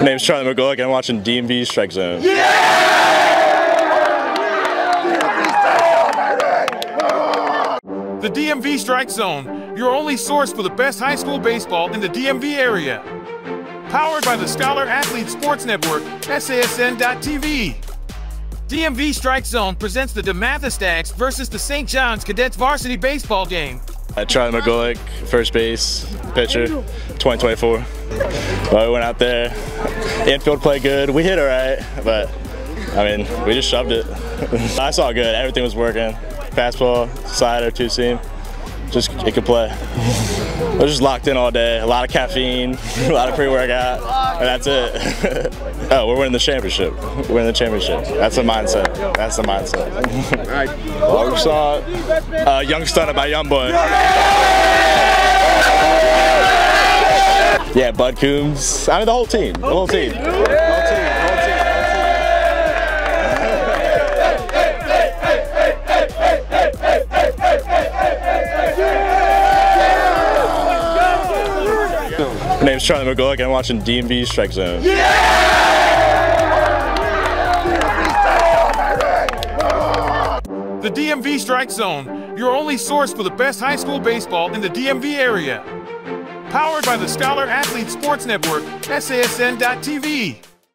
My name's Charley Magoulick and I'm watching DMV Strike Zone. The DMV Strike Zone, your only source for the best high school baseball in the DMV area. Powered by the Scholar Athlete Sports Network, SASN.TV. DMV Strike Zone presents the DeMatha Stags versus the St. John's Cadets varsity baseball game. Uh, Charley Magoulick, first base, pitcher, 2024. Well, we went out there, infield played good. We hit all right, but I mean, we just shoved it. I saw good. Everything was working. Fastball, slider, two seam. Just it could play. I was just locked in all day. A lot of caffeine, a lot of pre-workout, and that's it. oh, we're winning the championship. We're winning the championship. That's the mindset. That's the mindset. all right. Well, we saw uh, Young Stunner by Young Boy. Yeah, Bud Coombs. I mean, the whole team. The whole team. The whole team. My name's Charley Magoulick and I'm watching DMV Strike Zone. The DMV Strike Zone, your only source for the best high school baseball in the DMV area. Powered by the Scholar Athlete Sports Network, SASN.TV.